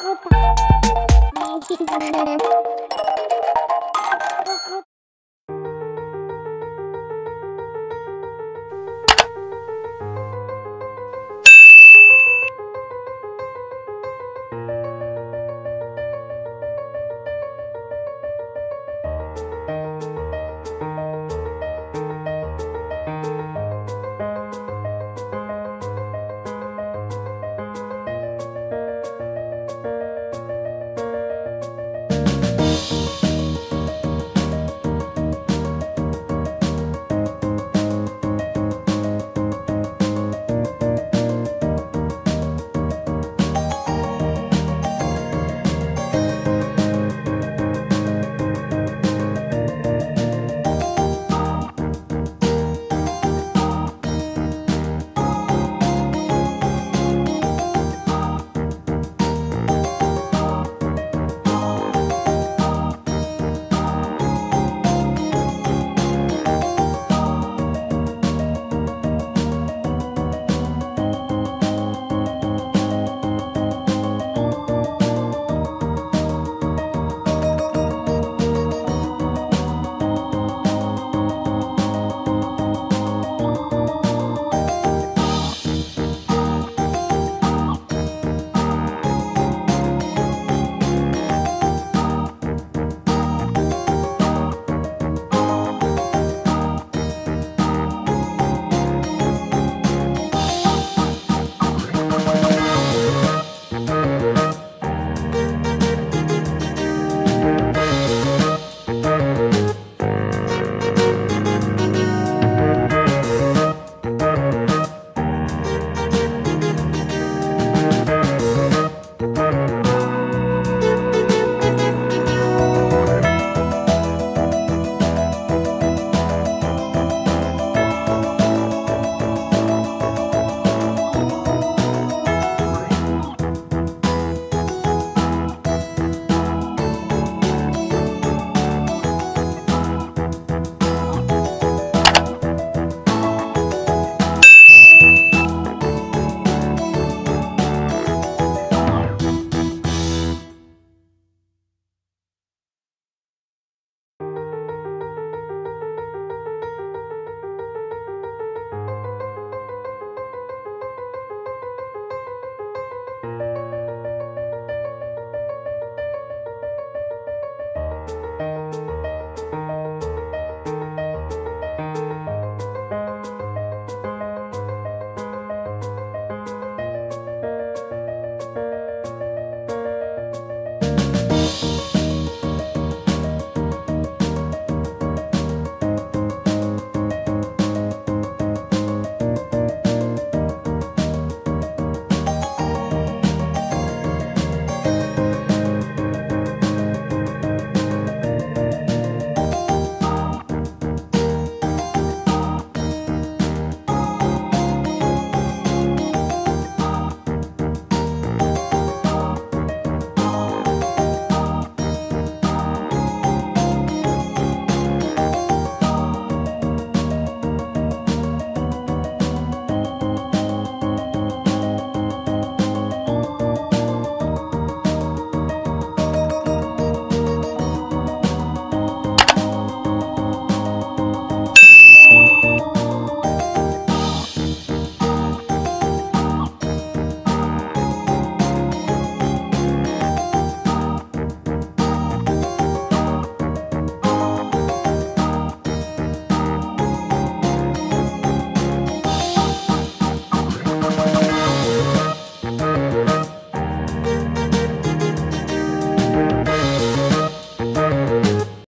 Opa.